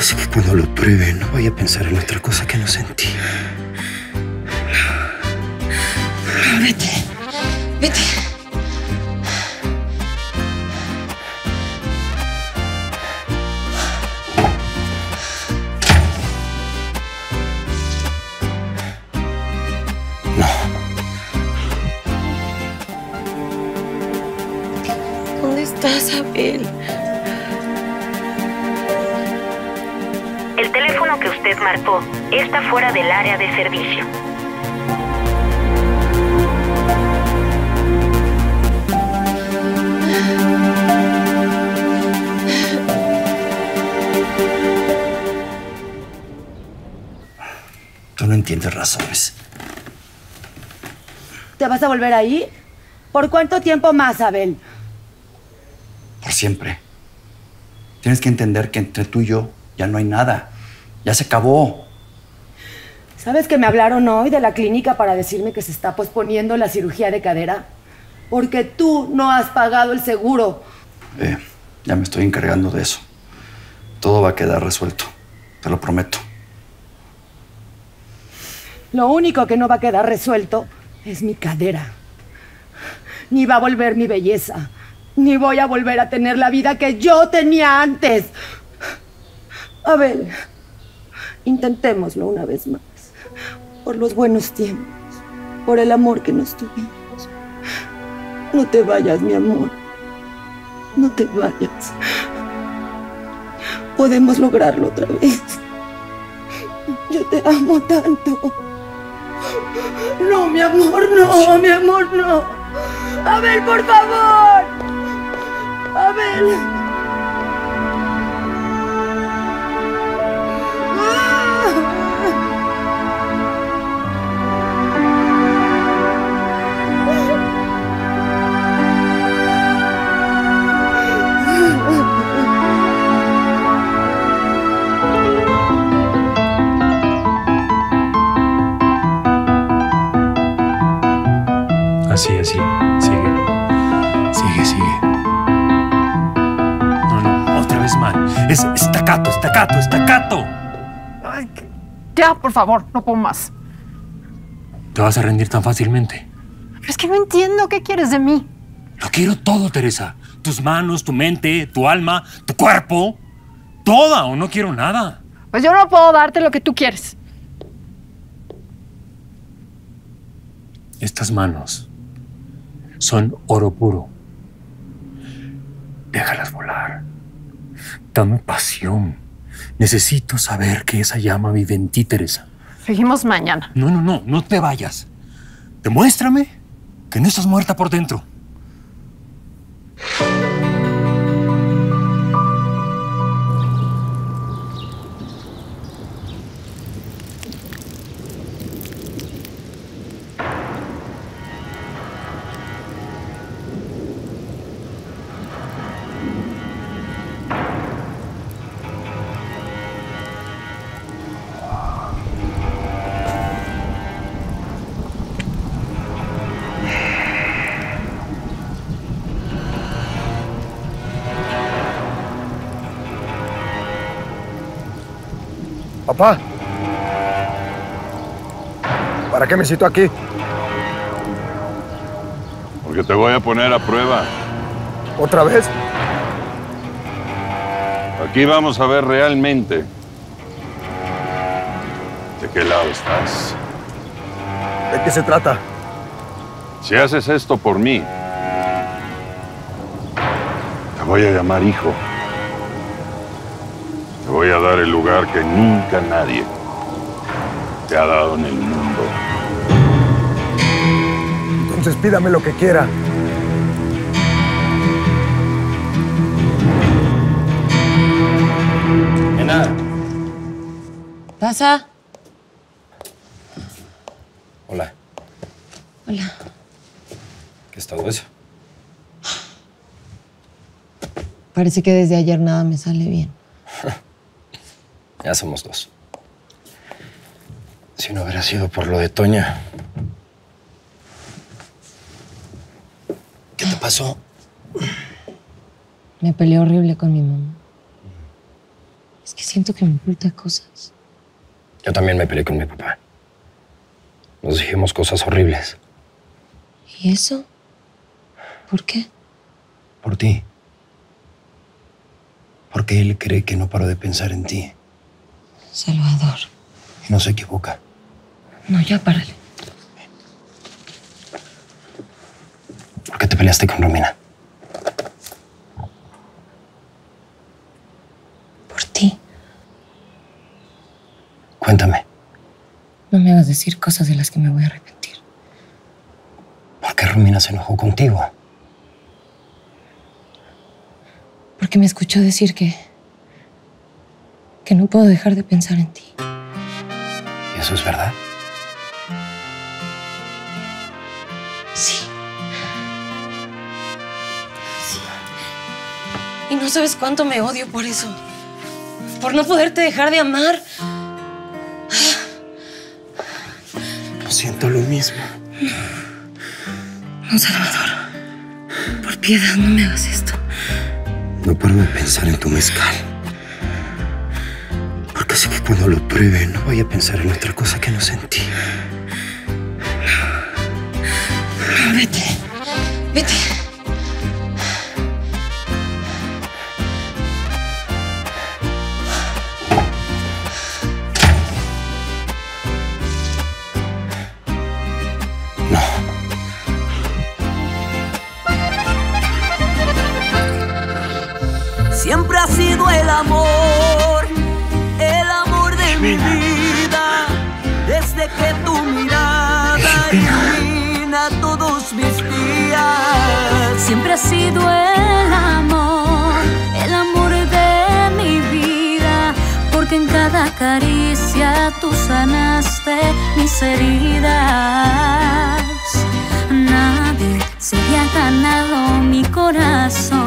cosa que cuando lo pruebe no vaya a pensar en otra cosa que no sentí. Vete. Vete. No. ¿Dónde estás, Abel? Usted marcó está fuera del área de servicio. Tú no entiendes razones. ¿Te vas a volver ahí? ¿Por cuánto tiempo más, Abel? Por siempre. Tienes que entender que entre tú y yo ya no hay nada. Ya se acabó. ¿Sabes que me hablaron hoy de la clínica para decirme que se está posponiendo la cirugía de cadera? Porque tú no has pagado el seguro. Eh, ya me estoy encargando de eso. Todo va a quedar resuelto. Te lo prometo. Lo único que no va a quedar resuelto es mi cadera. Ni va a volver mi belleza. Ni voy a volver a tener la vida que yo tenía antes. Abel, intentémoslo una vez más. Por los buenos tiempos. Por el amor que nos tuvimos. No te vayas, mi amor. No te vayas. Podemos lograrlo otra vez. Yo te amo tanto. No, mi amor, no, mi amor, no. Abel, por favor. Abel. Es estacato, estacato, estacato. Ya, por favor, no puedo más. ¿Te vas a rendir tan fácilmente? Pero es que no entiendo qué quieres de mí. Lo quiero todo, Teresa. Tus manos, tu mente, tu alma, tu cuerpo. Toda o no quiero nada. Pues yo no puedo darte lo que tú quieres. Estas manos son oro puro. Déjalas volar. Dame pasión. Necesito saber que esa llama vive en ti, Teresa. Seguimos mañana. No, no, no, no te vayas. Demuéstrame que no estás muerta por dentro. Papá. ¿Para qué me cito aquí? Porque te voy a poner a prueba. ¿Otra vez? Aquí vamos a ver realmente de qué lado estás. ¿De qué se trata? Si haces esto por mí, te voy a llamar hijo. Dar el lugar que nunca nadie te ha dado en el mundo. Entonces pídame lo que quiera. Nena, ¿Pasa? hola. Hola. ¿Qué es todo eso? Parece que desde ayer nada me sale bien. Ya somos dos. Si no hubiera sido por lo de Toña. ¿Qué te pasó? Me peleé horrible con mi mamá. Es que siento que me oculta cosas. Yo también me peleé con mi papá. Nos dijimos cosas horribles. ¿Y eso? ¿Por qué? Por ti. Porque él cree que no paro de pensar en ti. Salvador. Y no se equivoca. No, ya párale. ¿Por qué te peleaste con Romina? Por ti. Cuéntame. No me hagas decir cosas de las que me voy a arrepentir. ¿Por qué Romina se enojó contigo? Porque me escuchó decir que. Que no puedo dejar de pensar en ti. ¿Y eso es verdad? Sí. Sí. Y no sabes cuánto me odio por eso. Por no poderte dejar de amar. Lo siento lo mismo. No, Salvador. Por piedad, no me hagas esto. No paro de pensar en tu mezcal. Porque sé que cuando lo pruebe no voy a pensar en otra cosa que no sentí. Vete. Vete. No. Siempre ha sido el amor, ilumina todos mis días. Siempre ha sido el amor, el amor de mi vida, porque en cada caricia tú sanaste mis heridas. Nadie se había ganado mi corazón,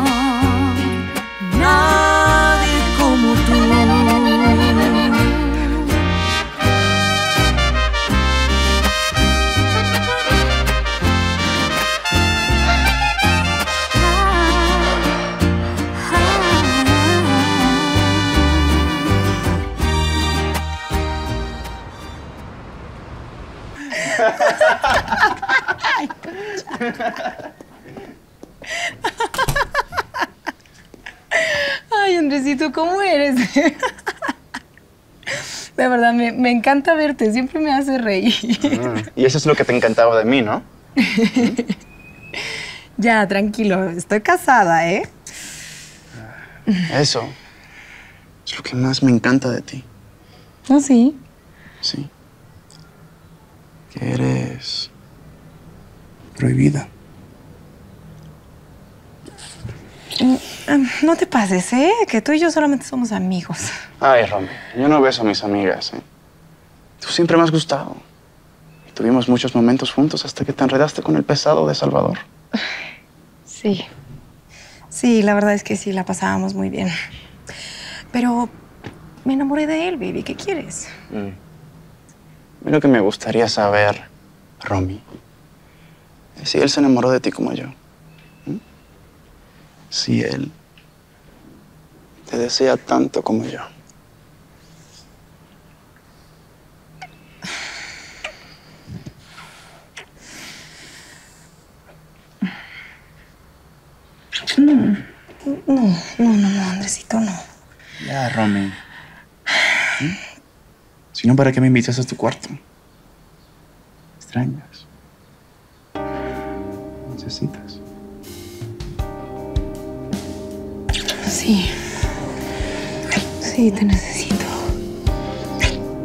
Ay, Andresito, ¿cómo eres? De verdad, me, me encanta verte, siempre me hace reír. Y eso es lo que te encantaba de mí, ¿no? Ya, tranquilo, estoy casada, ¿eh? Eso. Es lo que más me encanta de ti. ¿Oh, sí? Sí. Que eres prohibida. Mm, No te pases, ¿eh? Que tú y yo solamente somos amigos. Ay, Romy, yo no beso a mis amigas, ¿eh? Tú siempre me has gustado. Y tuvimos muchos momentos juntos hasta que te enredaste con el pesado de Salvador. Sí. Sí, la verdad es que sí, la pasábamos muy bien. Pero me enamoré de él, baby. ¿Qué quieres? Mm. Lo que me gustaría saber, Romy, si él se enamoró de ti como yo. Si él te desea tanto como yo. No, no, no, no, Andresito, no. Ya, Romy. Si no, ¿para qué me invitas a tu cuarto? Extrañas. Necesitas. Sí. Sí, te necesito.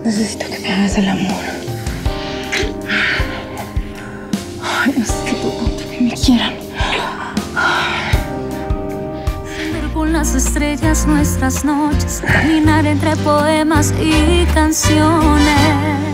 Necesito que me hagas el amor. Ay, necesito tanto que me quieran. ver con las estrellas nuestras noches, caminar entre poemas y canciones.